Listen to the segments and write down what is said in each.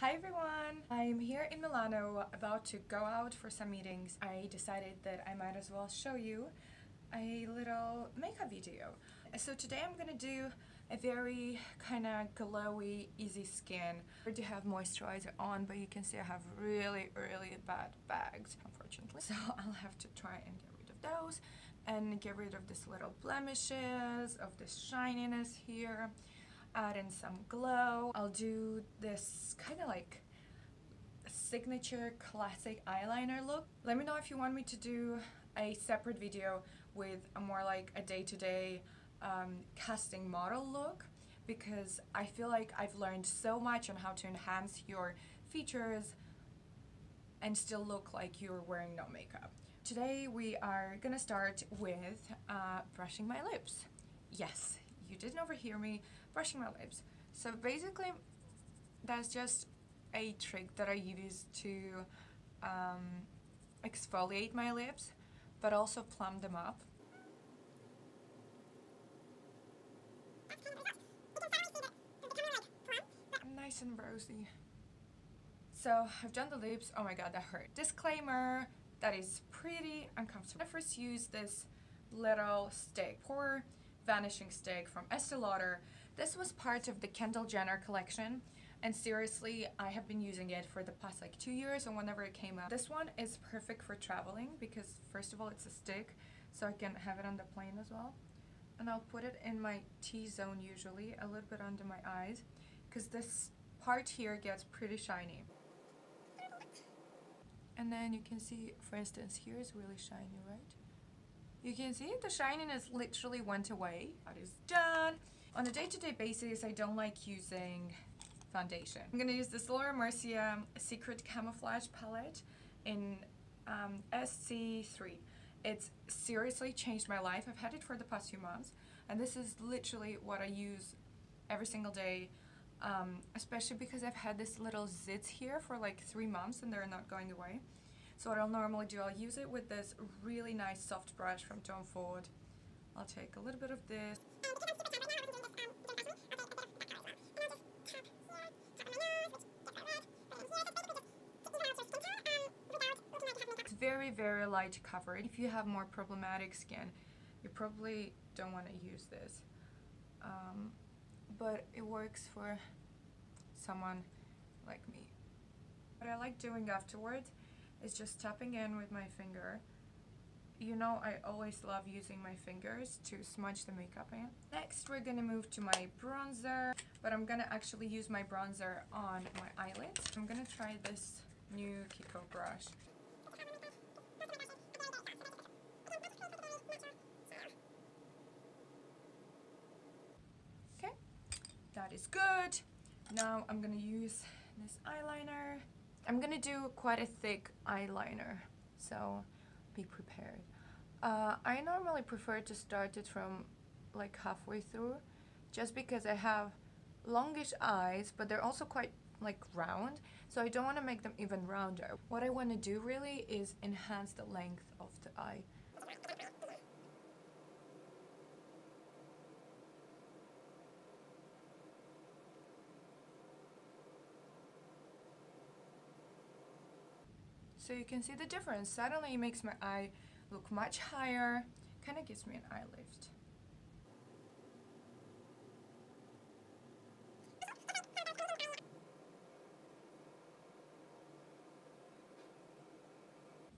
Hi everyone! I'm here in Milano about to go out for some meetings. I decided that I might as well show you a little makeup video. So today I'm gonna do a very kind of glowy, easy skin. I do have moisturizer on, but you can see I have really, really bad bags, unfortunately. So I'll have to try and get rid of those and get rid of this little blemishes, of this shininess here, add in some glow. I'll do this kind of like signature classic eyeliner look. Let me know if you want me to do a separate video with a more like a day-to-day -day, um, casting model look because I feel like I've learned so much on how to enhance your features and still look like you're wearing no makeup. Today we are gonna start with uh, brushing my lips. Yes, you didn't overhear me, brushing my lips. So basically that's just a trick that I use to um, exfoliate my lips but also plump them up. Nice and rosy. So I've done the lips, oh my god that hurt. Disclaimer, that is pretty uncomfortable. I first used this little stick, pore vanishing stick from Estee Lauder. This was part of the Kendall Jenner collection and seriously I have been using it for the past like two years and whenever it came out. This one is perfect for traveling because first of all it's a stick so I can have it on the plane as well. And I'll put it in my T-zone usually a little bit under my eyes because this part here gets pretty shiny. And then you can see for instance here is really shiny right? You can see the shininess literally went away. That is done on a day-to-day -day basis I don't like using foundation. I'm gonna use this Laura Mercier Secret Camouflage Palette in um, SC3. It's seriously changed my life. I've had it for the past few months and this is literally what I use every single day um, especially because I've had this little zits here for like three months and they're not going away. So what I'll normally do, I'll use it with this really nice soft brush from Tom Ford. I'll take a little bit of this. Very, light cover. If you have more problematic skin, you probably don't want to use this. Um, but it works for someone like me. What I like doing afterwards is just tapping in with my finger. You know I always love using my fingers to smudge the makeup in. Next we're gonna move to my bronzer, but I'm gonna actually use my bronzer on my eyelids. I'm gonna try this new Kiko brush. That is good. Now I'm gonna use this eyeliner. I'm gonna do quite a thick eyeliner, so be prepared. Uh, I normally prefer to start it from like halfway through, just because I have longish eyes, but they're also quite like round, so I don't want to make them even rounder. What I want to do really is enhance the length of the eye. So you can see the difference. Suddenly it makes my eye look much higher, kind of gives me an eye lift.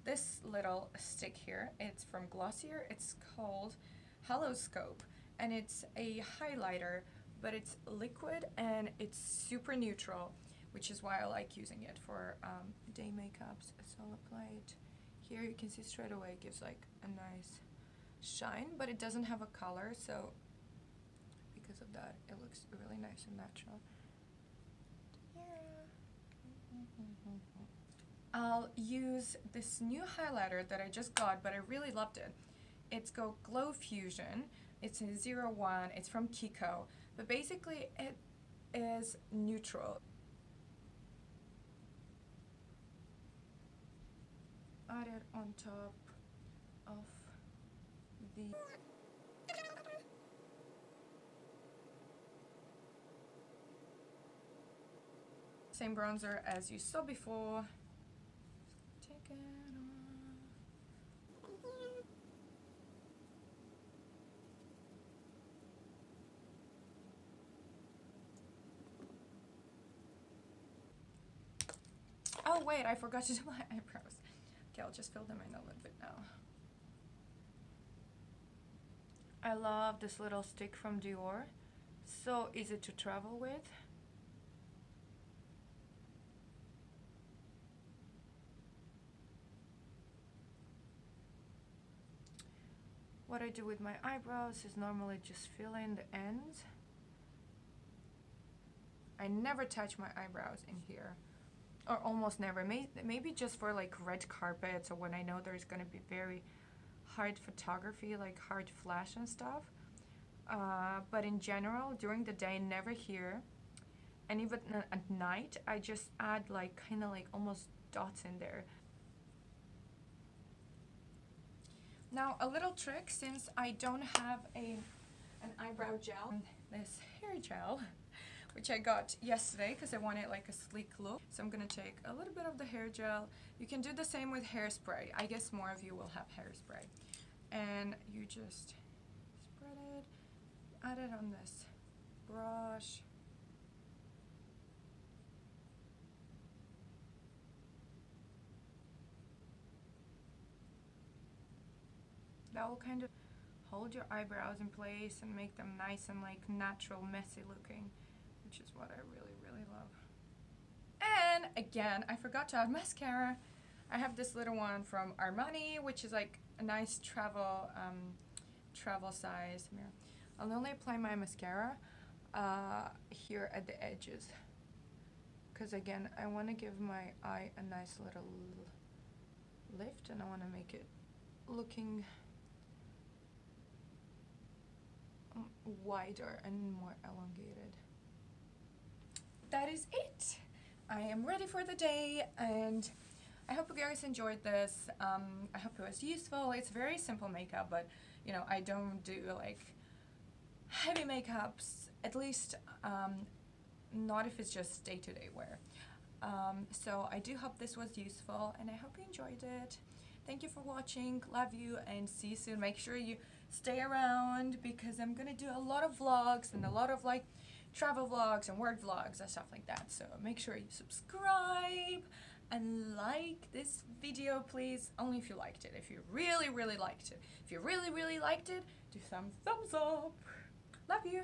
This little stick here, it's from Glossier, it's called Haloscope and it's a highlighter but it's liquid and it's super neutral which is why I like using it for um, day makeups. So I'll apply it here. You can see straight away it gives like a nice shine, but it doesn't have a color, so because of that, it looks really nice and natural. Yeah. I'll use this new highlighter that I just got, but I really loved it. It's called Glow Fusion. It's a 01. It's from Kiko. But basically, it is neutral. Added on top of the same bronzer as you saw before. Take it off. Oh wait, I forgot to do my eyebrows. Okay, I'll just fill them in a little bit now. I love this little stick from Dior. So easy to travel with. What I do with my eyebrows is normally just fill in the ends. I never touch my eyebrows in here or almost never. May maybe just for like red carpets or when I know there's gonna be very hard photography like hard flash and stuff. Uh, but in general during the day never here and even at night I just add like kind of like almost dots in there. Now a little trick since I don't have a an eyebrow gel this hair gel which I got yesterday because I wanted like a sleek look. So I'm gonna take a little bit of the hair gel. You can do the same with hairspray. I guess more of you will have hairspray. And you just spread it, add it on this brush. That will kind of hold your eyebrows in place and make them nice and like natural messy looking which is what I really, really love. And again, I forgot to add mascara. I have this little one from Armani, which is like a nice travel, um, travel size. Mirror. I'll only apply my mascara uh, here at the edges. Because again, I want to give my eye a nice little lift and I want to make it looking um, wider and more elongated that is it. I am ready for the day and I hope you guys enjoyed this. Um, I hope it was useful. It's very simple makeup, but you know, I don't do like heavy makeups, at least um, not if it's just day-to-day -day wear. Um, so I do hope this was useful and I hope you enjoyed it. Thank you for watching, love you, and see you soon. Make sure you stay around because I'm gonna do a lot of vlogs and a lot of like travel vlogs and work vlogs and stuff like that. So make sure you subscribe and like this video please. Only if you liked it. If you really really liked it. If you really really liked it do some thumbs up. Love you